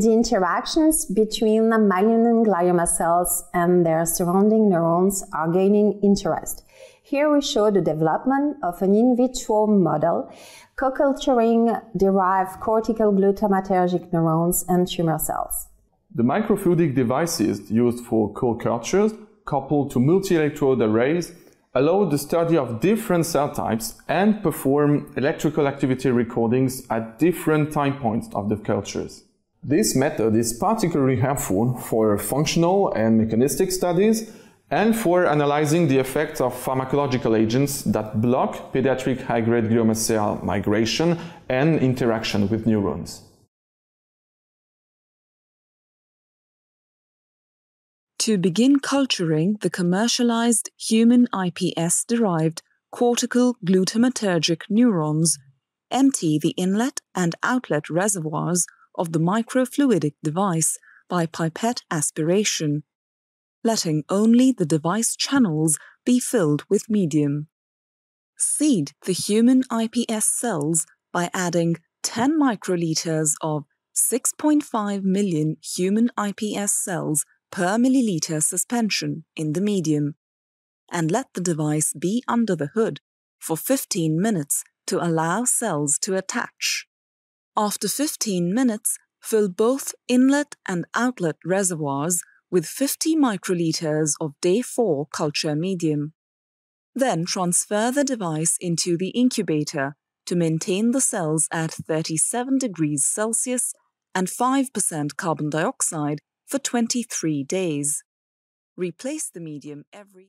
The interactions between the myelin glioma cells and their surrounding neurons are gaining interest. Here we show the development of an in vitro model co-culturing derived cortical glutamatergic neurons and tumor cells. The microfluidic devices used for co-cultures coupled to multi-electrode arrays allow the study of different cell types and perform electrical activity recordings at different time points of the cultures. This method is particularly helpful for functional and mechanistic studies and for analyzing the effects of pharmacological agents that block pediatric high-grade glioma cell migration and interaction with neurons. To begin culturing the commercialized human iPS-derived cortical glutamatergic neurons, empty the inlet and outlet reservoirs of the microfluidic device by pipette aspiration, letting only the device channels be filled with medium. Seed the human iPS cells by adding 10 microliters of 6.5 million human iPS cells per milliliter suspension in the medium, and let the device be under the hood for 15 minutes to allow cells to attach. After 15 minutes, fill both inlet and outlet reservoirs with 50 microliters of day 4 culture medium. Then transfer the device into the incubator to maintain the cells at 37 degrees Celsius and 5% carbon dioxide for 23 days. Replace the medium every